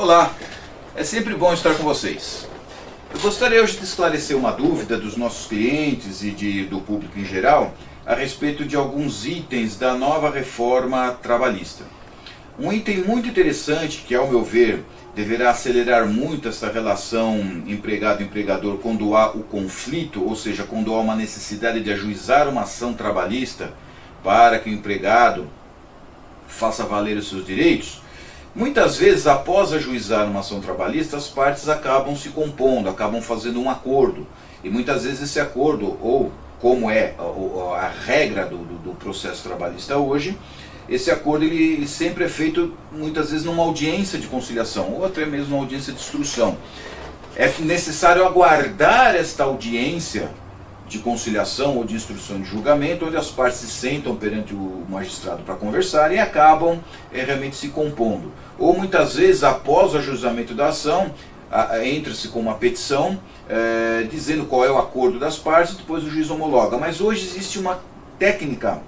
Olá, é sempre bom estar com vocês. Eu gostaria hoje de esclarecer uma dúvida dos nossos clientes e de, do público em geral a respeito de alguns itens da nova reforma trabalhista. Um item muito interessante que, ao meu ver, deverá acelerar muito essa relação empregado-empregador quando há o conflito, ou seja, quando há uma necessidade de ajuizar uma ação trabalhista para que o empregado faça valer os seus direitos, Muitas vezes, após ajuizar uma ação trabalhista, as partes acabam se compondo, acabam fazendo um acordo. E muitas vezes esse acordo, ou como é a, a regra do, do, do, processo trabalhista hoje, esse acordo ele sempre é feito muitas vezes numa audiência de conciliação, ou até mesmo numa audiência de instrução. É necessário aguardar esta audiência de conciliação ou de instrução de julgamento, onde as partes se sentam perante o magistrado para conversar e acabam é, realmente se compondo. Ou muitas vezes, após o ajuizamento da ação, entra-se com uma petição é, dizendo qual é o acordo das partes e depois o juiz homologa. Mas hoje existe uma técnica,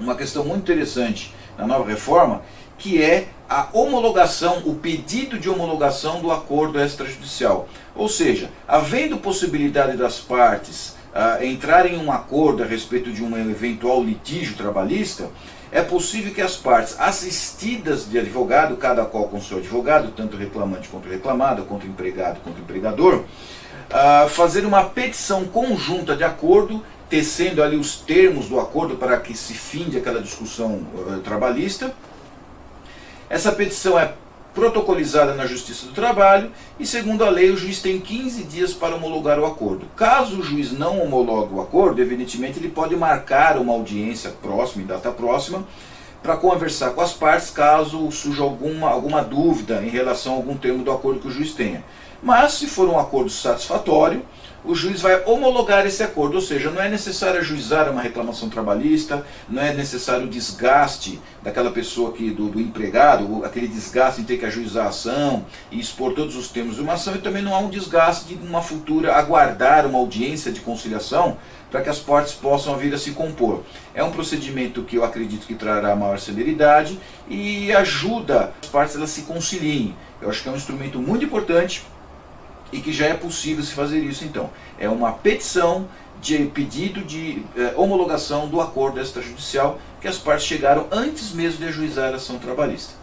uma questão muito interessante na nova reforma, que é a homologação, o pedido de homologação do acordo extrajudicial. Ou seja, havendo possibilidade das partes uh, entrar em um acordo a respeito de um eventual litígio trabalhista, é possível que as partes assistidas de advogado, cada qual com seu advogado, tanto reclamante quanto reclamado, quanto empregado quanto empregador, uh, fazer uma petição conjunta de acordo, tecendo ali os termos do acordo para que se finde aquela discussão uh, trabalhista. Essa petição é protocolizada na Justiça do Trabalho e, segundo a lei, o juiz tem 15 dias para homologar o acordo. Caso o juiz não homologue o acordo, evidentemente ele pode marcar uma audiência próxima, em data próxima, para conversar com as partes caso surja alguma, alguma dúvida em relação a algum termo do acordo que o juiz tenha. Mas, se for um acordo satisfatório, o juiz vai homologar esse acordo, ou seja, não é necessário ajuizar uma reclamação trabalhista, não é necessário o desgaste daquela pessoa que, do, do, empregado, aquele desgaste em ter que ajuizar a ação e expor todos os termos de uma ação, e também não há um desgaste de uma futura aguardar uma audiência de conciliação para que as partes possam vir a se compor. É um procedimento que eu acredito que trará maior celeridade e ajuda as partes a se conciliem. Eu acho que é um instrumento muito importante e que já é possível se fazer isso então. É uma petição de pedido de eh, homologação do acordo extrajudicial que as partes chegaram antes mesmo de ajuizar a ação trabalhista.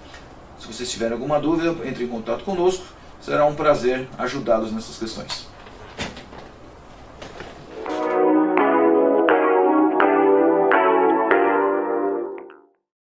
Se vocês tiverem alguma dúvida, entre em contato conosco, será um prazer ajudá-los nessas questões.